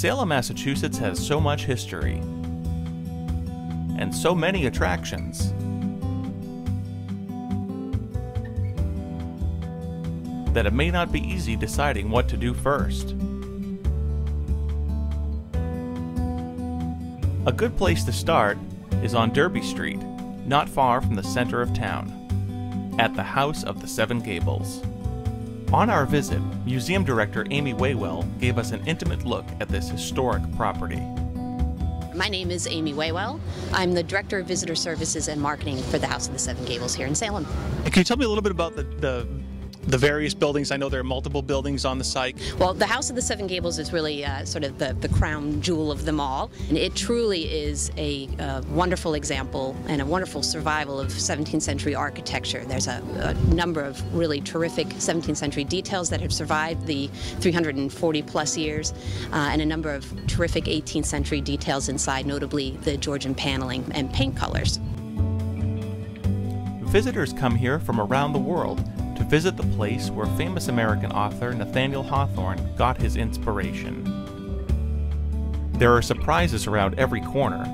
Salem, Massachusetts has so much history and so many attractions that it may not be easy deciding what to do first. A good place to start is on Derby Street, not far from the center of town, at the House of the Seven Gables. On our visit, museum director Amy Waywell gave us an intimate look at this historic property. My name is Amy Waywell. I'm the Director of Visitor Services and Marketing for the House of the Seven Gables here in Salem. Can you tell me a little bit about the, the the various buildings. I know there are multiple buildings on the site. Well, the House of the Seven Gables is really uh, sort of the, the crown jewel of them all. And it truly is a uh, wonderful example and a wonderful survival of 17th century architecture. There's a, a, number of really terrific 17th century details that have survived the 340 plus years, uh, and a number of terrific 18th century details inside, notably the Georgian paneling and paint colors. Visitors come here from around the world to visit the place where famous American author Nathaniel Hawthorne got his inspiration. There are surprises around every corner,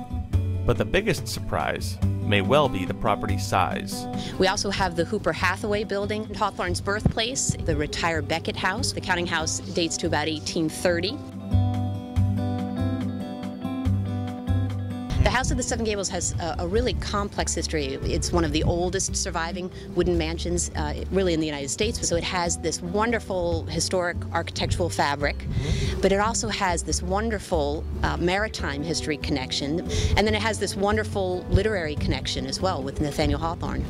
but the biggest surprise may well be the property's size. We also have the Hooper Hathaway building, Hawthorne's birthplace, the Retire Beckett House. The counting house dates to about 1830. House of the Seven Gables has a, a, really complex history. It's one of the oldest surviving wooden mansions, uh, really in the United States. So it has this wonderful historic architectural fabric, mm-hmm. but it also has this wonderful uh, maritime history connection, and then it has this wonderful literary connection as well with Nathaniel Hawthorne.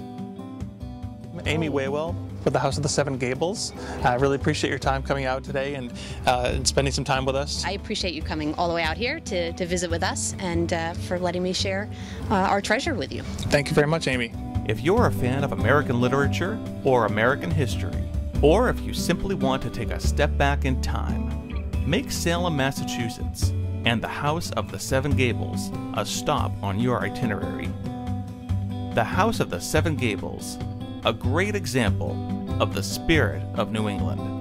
Amy Waywell, with the House of the Seven Gables. I really appreciate your time coming out today and, uh, and, spending some time with us. I appreciate you coming all the way out here to, to visit with us and uh, for letting me share uh, our treasure with you. Thank you very much, Amy. If you're a fan of American literature or American history, or if you simply want to take a step back in time, make Salem, Massachusetts and the House of the Seven Gables a stop on your itinerary. The House of the Seven Gables, a great example of the spirit of New England.